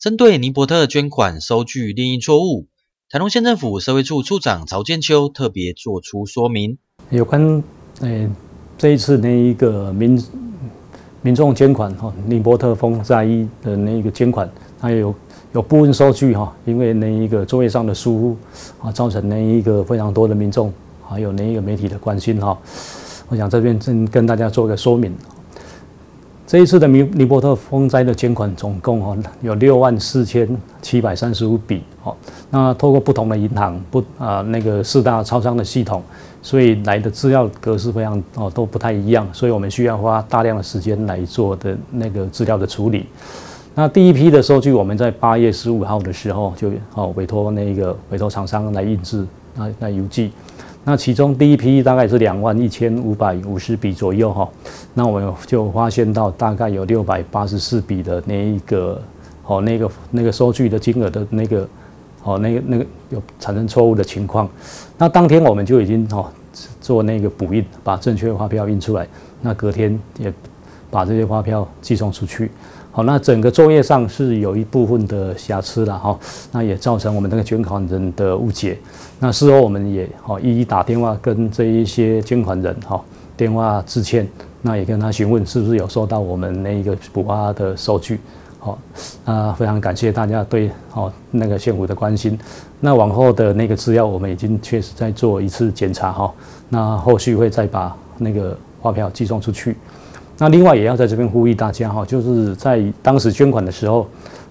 针对尼伯特捐款收据列印错误，台东县政府社会处处长曹建秋特别做出说明。有关诶这一次那一个民民众捐款哈，尼伯特风灾的那一个捐款，还有有部分收据哈，因为那一个作业上的疏忽啊，造成那一个非常多的民众还有那一个媒体的关心哈。我想这边正跟大家做个说明。这一次的尼尼伯特风灾的捐款总共哈有六万四千七百三十五笔哦。那透过不同的银行不啊那个四大超商的系统，所以来的资料格式非常哦都不太一样，所以我们需要花大量的时间来做的那个资料的处理。那第一批的收据，我们在八月十五号的时候就哦委托那个委托厂商来印制来来邮寄。那其中第一批大概是两万一千五百五十笔左右哈，那我们就发现到大概有六百八十四笔的那一个哦那个那个收据的金额的那个哦那个那个有产生错误的情况，那当天我们就已经哦做那个补印，把正确的发票印出来，那隔天也把这些发票寄送出去。好，那整个作业上是有一部分的瑕疵了哈，那也造成我们那个捐款人的误解。那事后我们也好一一打电话跟这一些捐款人哈电话致歉，那也跟他询问是不是有收到我们那一个补发的收据。好，那非常感谢大家对好那个县府的关心。那往后的那个资料我们已经确实在做一次检查哈，那后续会再把那个发票寄送出去。那另外也要在这边呼吁大家哈，就是在当时捐款的时候，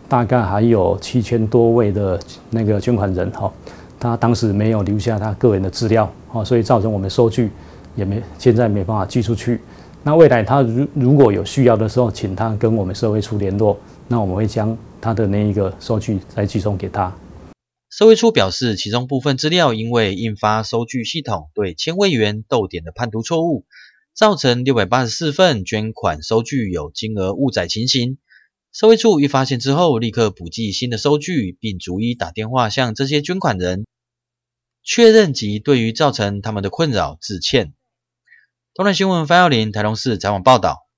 大概还有七千多位的那个捐款人哈，他当时没有留下他个人的资料哦，所以造成我们收据也没现在没办法寄出去。那未来他如如果有需要的时候，请他跟我们社会处联络，那我们会将他的那一个收据再寄送给他。社会处表示，其中部分资料因为印发收据系统对签位员逗点的判读错误。造成六百八十四份捐款收据有金额误载情形，社会处一发现之后，立刻补寄新的收据，并逐一打电话向这些捐款人确认及对于造成他们的困扰致歉。东南新闻范耀林台中市采访报道。